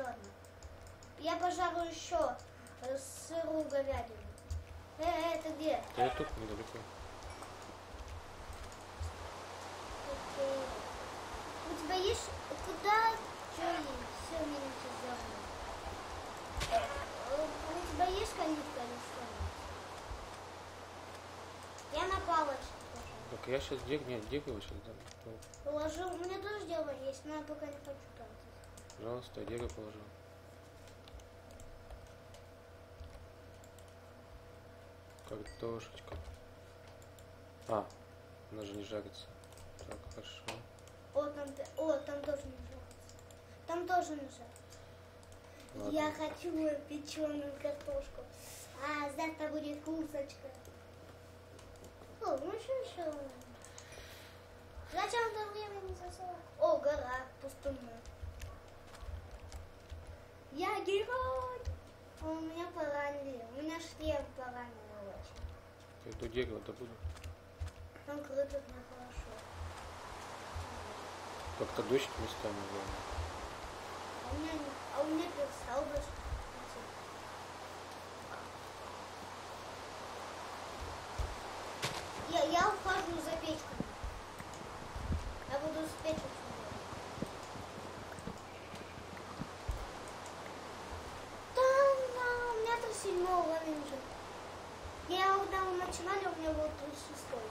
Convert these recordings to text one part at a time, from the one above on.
одна. Я пожарю еще э, сырую говядину. Э, это где? Да я тут недалеко. Окей. У тебя есть... Куда? Есть? Все, забыл. Э, У тебя есть калитка или что? Я на палочке. Так я сейчас дег... Нет, дерево сейчас. Ну, Положил. У меня тоже дерево есть, но я пока не хочу тратить. Пожалуйста, дерево положил. Картошечка. А, она же не жарится. Так, хорошо. О, там, о, там тоже не жарится. Там тоже не жарится. Ладно. Я хочу печеную картошку. А завтра будет кусочка. О, ну что еще? Зачем ты время не засовал? О, гора пустынная. Я герой! А у меня поранили. У меня шлем поранили очень. Пойду дерево добуду. Там крыто нехорошо. Как-то дождь местами главное. А у меня, а у меня перестал дождь. Я, я ухожу за печкой. Я буду с печкой. седьмого рейнджера. Я когда мы начинали, у меня был шестой.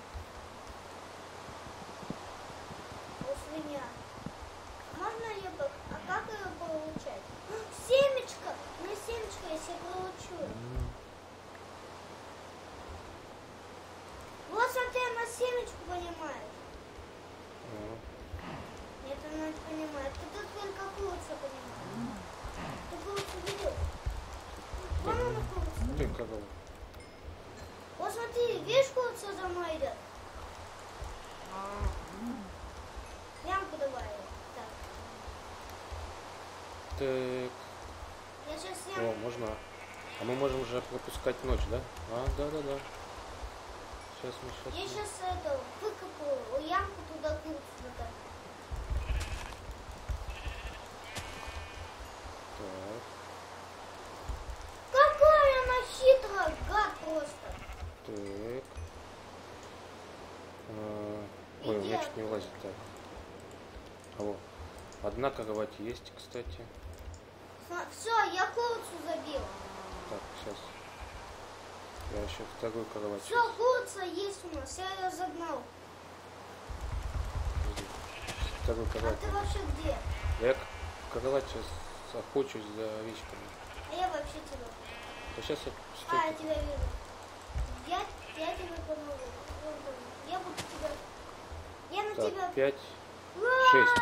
Так, сейчас о, можно. А мы можем уже пропускать ночь, да? А, да-да-да. Сейчас мы Я сейчас... сейчас это выкопаю ямку туда курицу. Так, Какая она хитрая, гад просто. так. А, Ой, у меня чуть не влазит так. А вот. Одна кровать есть, кстати. Все, я курицу забил. Так, сейчас. Я еще вторую кровать. Все, курица есть у нас, я ее загнал. Вторую А кровать. ты вообще где? Я кровать сейчас охочусь за вещками. А я вообще тебя. Да сейчас я... А, я Стой. тебя вижу. Я, я тебе помогу. Я буду тебя. Я на тебя. Так, пять. Ура! шесть.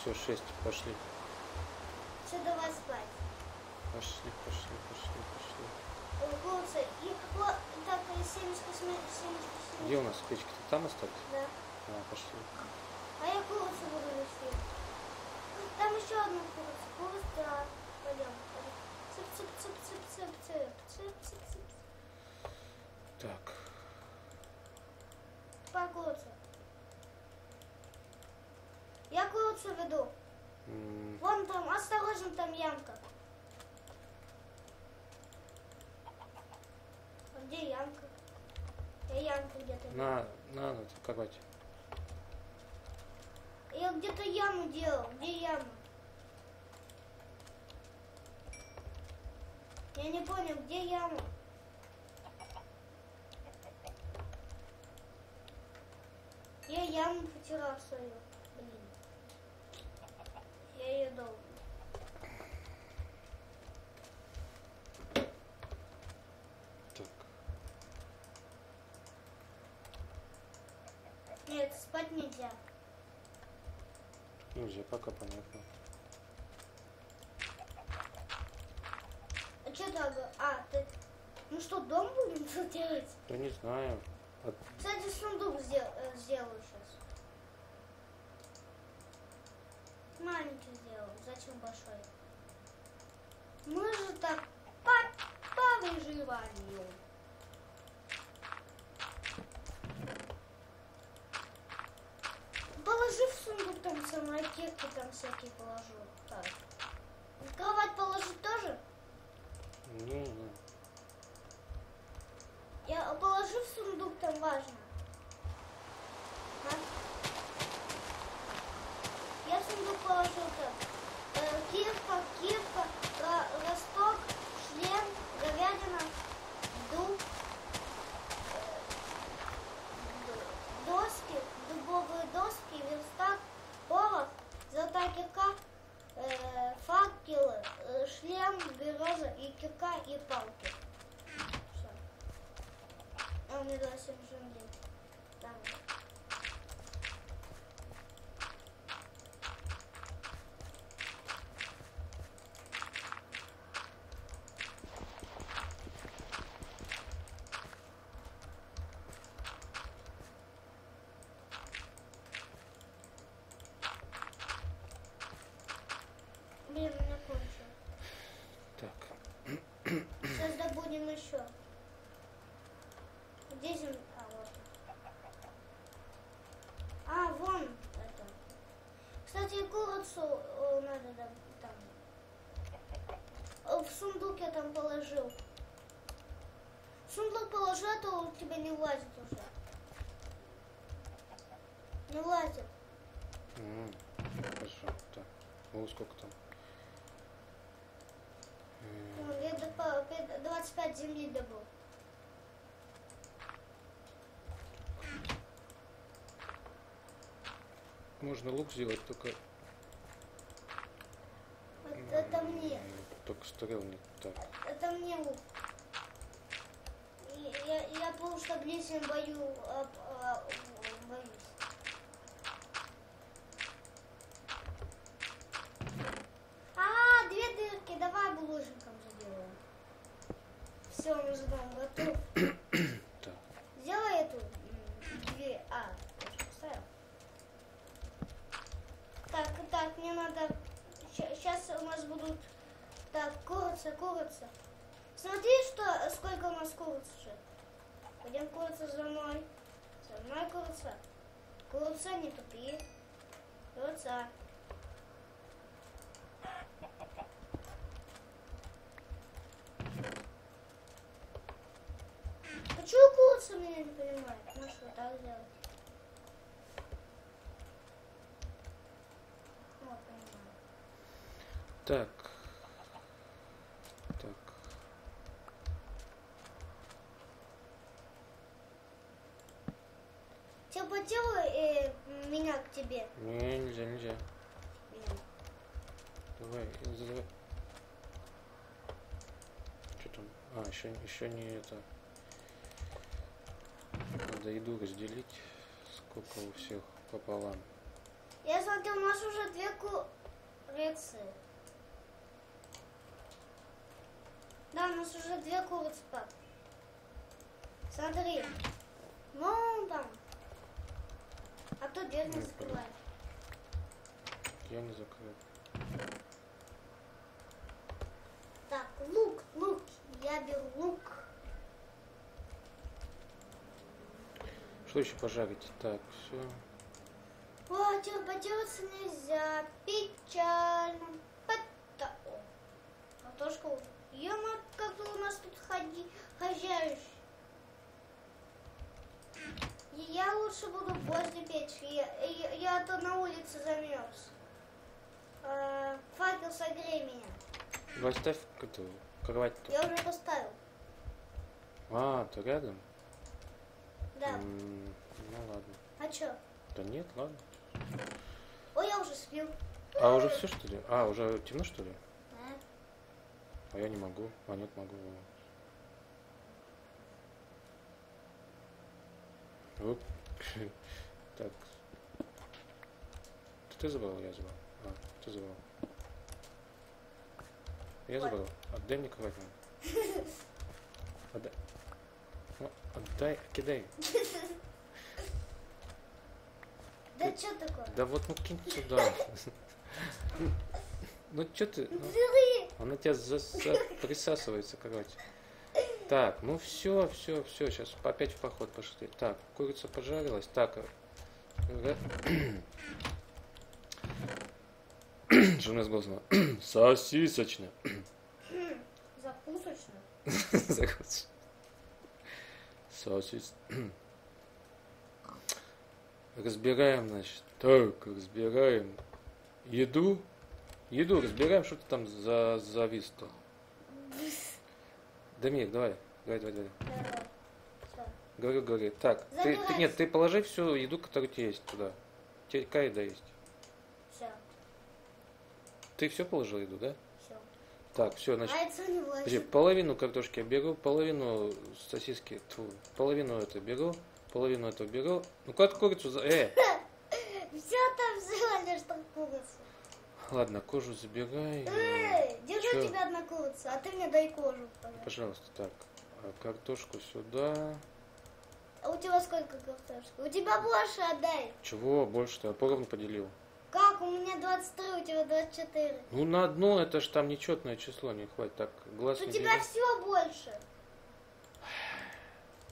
Все, шесть. Пошли. Все, давай спать. Пошли, пошли, пошли, пошли. Курица. И вот так, э, семечко, сме- семечко, семечко. Где у нас печка? Ты там остались? Да. А, пошли. А я курицу буду вести. Там еще одна курица. Курица. Пойдем. пойдем. Цып, цып, цып, цып, цып, цып, цып, цып, цып. Так. Курица. Я курицу веду. Вон там, осторожно, там ямка. А где ямка? Я ямку где-то. На, на, на эту кровать. Я где-то яму делал. Где яма? Я не понял, где яма? Я яму потерял свою. Я ее долго. Так. Нет, спать нельзя. Уже пока понятно. А что так? А, ты... Ну что, дом будем делать? Я не знаю. А- Кстати, сундук сдел- э, сделаю сейчас. Маленький сделал. Зачем большой? Мы же так по, по выживанию. Всякие положу. Так. Кровать положить тоже? Ну, да. Я положу в сундук, там важно. А? Я в сундук положил так. Э, кирка, кирка, росток, шлем, говядина, дуб, э, д- доски, дубовые доски, верстак, порох, золотая кирка, э, факел, э, шлем, береза и кирка и палки. Всё. А у меня 27 земли. Там. Блин, у меня кончилось. Так. Сейчас добудем еще. Где зем... А, вот. А, вон это. Кстати, курицу э, надо дам- там. Э, В сундук я там положил. Сундук положи, а то у тебя не влазит уже. Не влазит. М, Хорошо. Так. О, сколько там? Вон, Я до- по- пять- 25 земли добыл. Можно лук сделать, только... Вот это мне. Только стрел не так. Это мне. И Я, я потому что близким бою а, а, боюсь. А, две дырки, давай булыжником заделаем. Все, мы уже дом готов. Так. Сделай эту м, две. А, я же поставил. Так, так, мне надо. Сейчас у нас будут. Так, курица, курица. Смотри, что сколько у нас куриц уже. Пойдем курица за мной. За мной курица. Курица, не тупи. Курица. Почему курица меня не понимает? Может, вот так сделать? Вот, понимаю. Так. Поделай э, меня к тебе. Не, нельзя, нельзя. Меня. Давай, давай. Что там? А, еще, еще не это. Надо еду разделить. Сколько у всех пополам. Я смотрю, у нас уже две курицы. Да, у нас уже две курицы, пап. Смотри. Вон там. А то дверь не закрывает. Я не закрыл. Так, лук, лук. Я беру лук. Что еще пожарить? Так, все. О, тебе поделаться нельзя. Печально. О, Картошка. Ема, как ты у нас тут ходи, хозяюсь. И Я лучше буду возле печки. Я, я, я то на улице замерз. А, факел, согрей меня. Давай ставь эту кровать-то. Я уже поставил. А, ты рядом? Да. М, ну ладно. А чё? Да нет, ладно. Ой, я уже спил. А уже все что ли? А, уже темно что ли? А? А я не могу. А нет, могу. Оп. Так. Ты забрал, я забрал. А, ты забрал. Я забрал. Отдай мне мам. Отдай. Ну, отдай, кидай. Да что такое? Да вот, ну кинь сюда. Ну что ты? ну. Она тебя присасывается, короче. Так, ну все, все, все, сейчас опять в поход пошли. Так, курица пожарилась. Так, э, Что с голосом? Сосисочно. Закусочно. Закусочно. Сосис. Разбираем, значит. Так, разбираем. Еду. Еду разбираем, что ты там за завис-то. Дамир, давай. Давай, давай, давай. Говорю, говори. Так, ты, ты- нет, ты положи всю еду, которая у тебя есть туда. У тебя какая еда есть? Всё. Ты все положил еду, да? Всё. Так, все, значит. А это не Подожди, половину картошки я беру, половину сосиски, тьфу, половину это беру, половину этого беру. Ну как курицу за... Э! Все там взяли, что курица. Ладно, кожу забирай. Эй, держу Чё? тебя одна курица, а ты мне дай кожу. пожалуйста. Пожалуйста, так. а Картошку сюда. А у тебя сколько картошки? У тебя больше отдай. Чего больше-то? Я поровну поделил. Как? У меня 23, у тебя 24. Ну на одно это ж там нечетное число, не хватит. Так, глаз У тебя бери. все больше.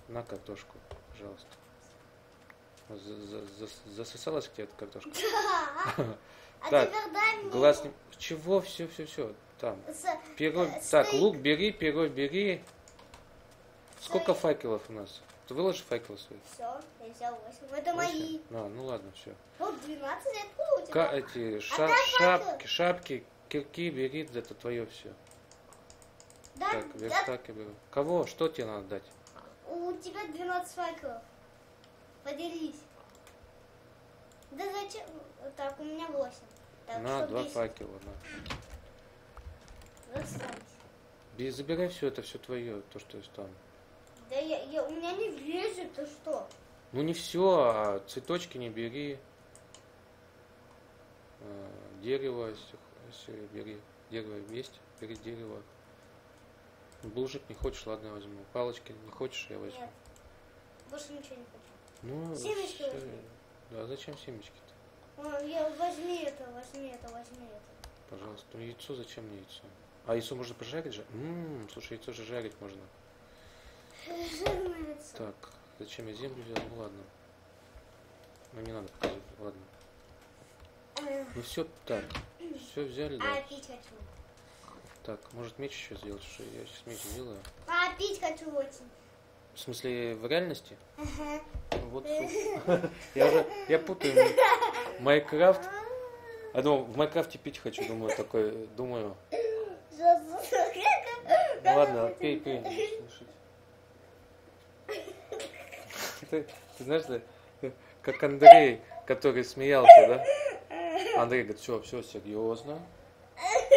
На картошку, пожалуйста. За- за- за- Засосалась к тебе эта картошка? А Так, мне... Глаз не... Чего? Все, все, все. Там. с- Перо... э, Так, лук бери, перо бери. Сколько факелов у нас? Ты выложишь факелы свои? Все, я взял 8. Это мои. А, ну ладно, все. Вот 12, откуда у тебя? эти ша- шапки, шапки, кирки бери, это твое все. Да, Так, да, верстак я беру. Кого? Что тебе надо дать? у тебя 12 факелов. Поделись. Да зачем? Так, у меня 8. Так, на, два 10? факела, на. Достаньте. Бери, забирай все, это все твое, то, что есть там. Да я, я- у меня не влезет, ты что? Ну не все, а цветочки не бери. А, Дерево, если бери. Дерево есть, бери дерево. Булыжник не хочешь, ладно, я возьму. Палочки не хочешь, я возьму. Нет. Больше ничего не хочу. Ну, Семечки возьми. Да, зачем семечки-то? Я, возьми это, возьми это, возьми это. Пожалуйста. Ну яйцо, зачем мне яйцо? А яйцо можно пожарить же? Ммм, слушай, яйцо же жарить можно. Жирное яйцо. Так, зачем я землю взял? Ну ладно. Ну не надо показывать, ладно. Ну все, так, все взяли, А да. пить хочу. Так, может меч еще сделать, что я сейчас меч сделаю. А пить хочу очень. В смысле, в реальности? Ага. Ну, Вот, я уже, я путаю Майнкрафт. А думал, в Майнкрафте пить хочу, думаю, такой, думаю. Ну ладно, пей, пей. Ты, ты знаешь, как Андрей, который смеялся, да? Андрей говорит, все, все, серьезно.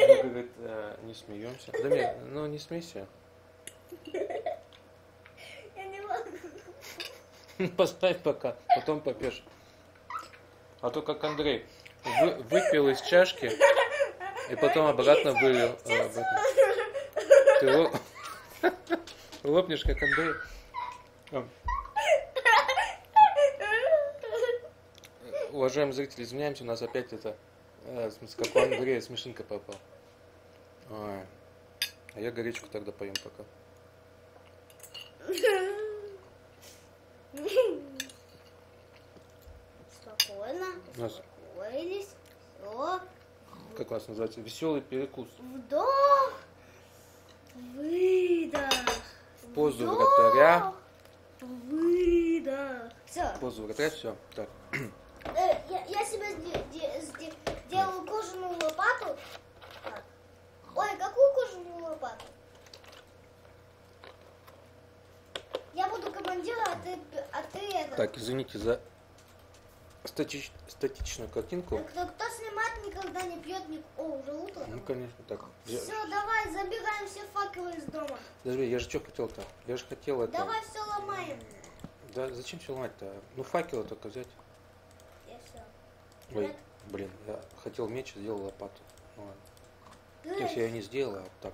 Мы, говорит, «э, не смеемся. Да нет, ну не смейся. Я не могу. Поставь пока, потом попьешь. А то как Андрей вы- выпил из чашки и потом обратно вылил. э, в это. Ты ло- лопнешь, как Андрей. Уважаемые зрители, извиняемся, у нас опять это, э, как у Андрея смешинка попал. А я горечку тогда поем пока. У нас, Успокоились. Все. как у вас называется, веселый перекус. Вдох. Выдох. В позу Вдох, вратаря. Выдох. Все. В позу вратаря, все. Так. Э, я, я себе сде- де- сде- делаю кожаную лопату. Так. Ой, какую кожаную лопату? Я буду командиром, а ты, а ты это. Так, извините за статич- статичную картинку. Кто, кто снимает, никогда не пьет, ни... О, уже утро. Ну, конечно, так. Я- Все, давай, забираем все факелы из дома. Подожди, я же что хотел-то? Я же хотел это... Давай все ломаем. Да зачем все ломать-то? Ну, факелы только взять. И все. Ой, блин, я хотел меч, сделал лопату. Ну, ладно. То есть я не сделал, а вот так.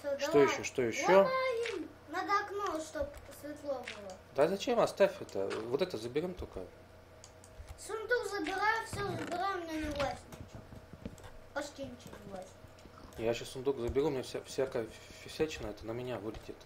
Всё, Что давай. еще, что еще? Ломаем. Надо окно, чтобы светло было. Да зачем? Оставь это. Вот это заберем только. Сундук забираю, все забираю, у меня не влазит ничего. Почти ничего не влазит. Я сейчас сундук заберу, у меня вся, всякая фисячина, это на меня вылетит.